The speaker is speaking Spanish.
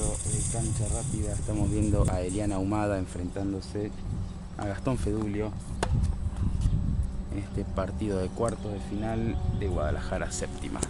de cancha rápida. Estamos viendo a Eliana Humada enfrentándose a Gastón Fedulio en este partido de cuartos de final de Guadalajara séptima.